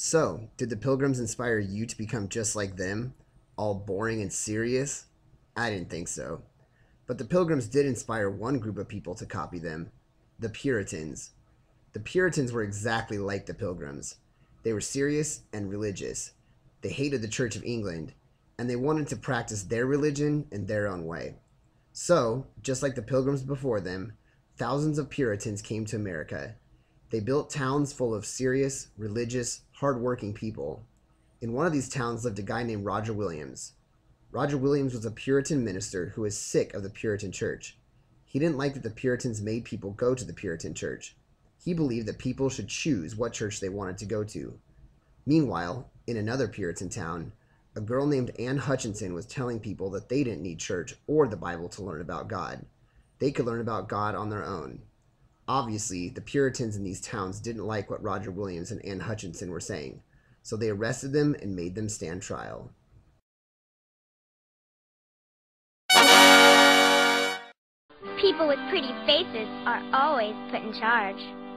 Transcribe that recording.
So, did the Pilgrims inspire you to become just like them? All boring and serious? I didn't think so. But the Pilgrims did inspire one group of people to copy them the Puritans. The Puritans were exactly like the Pilgrims. They were serious and religious. They hated the Church of England, and they wanted to practice their religion in their own way. So, just like the Pilgrims before them, thousands of Puritans came to America. They built towns full of serious, religious, hardworking people. In one of these towns lived a guy named Roger Williams. Roger Williams was a Puritan minister who was sick of the Puritan church. He didn't like that the Puritans made people go to the Puritan church. He believed that people should choose what church they wanted to go to. Meanwhile, in another Puritan town, a girl named Anne Hutchinson was telling people that they didn't need church or the Bible to learn about God. They could learn about God on their own. Obviously, the Puritans in these towns didn't like what Roger Williams and Anne Hutchinson were saying, so they arrested them and made them stand trial. People with pretty faces are always put in charge.